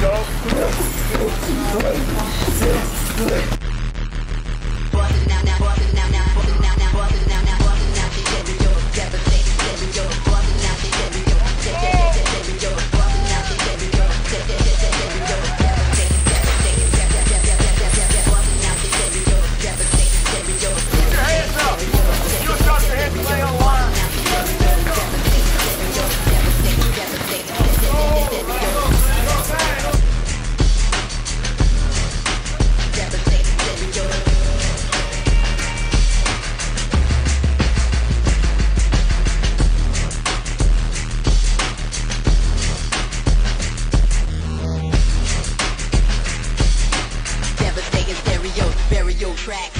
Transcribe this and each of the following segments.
There you go. Track.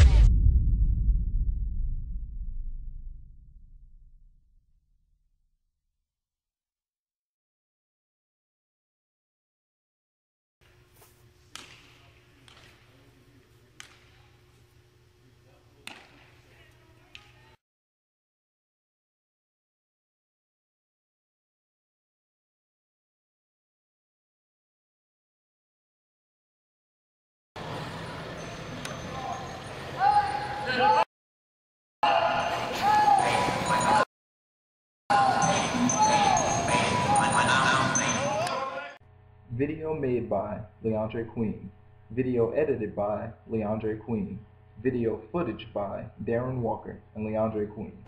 Video made by Leondre Queen. Video edited by Leondre Queen. Video footage by Darren Walker and Leondre Queen.